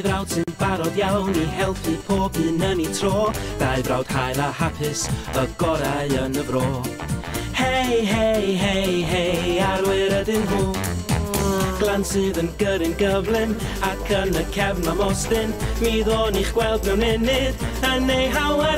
Dau frawd sy'n barod iawn i helpu pob un yn ei tro Dau frawd hael a hapus, y gorau yn y fro Hei, hei, hei, hei, arwyr ydyn nhw Glan sydd yn gyrru'n gyflym ac yn y cefn am ostyn Mi ddo'n i'ch gweld mewn unig yn ei hawa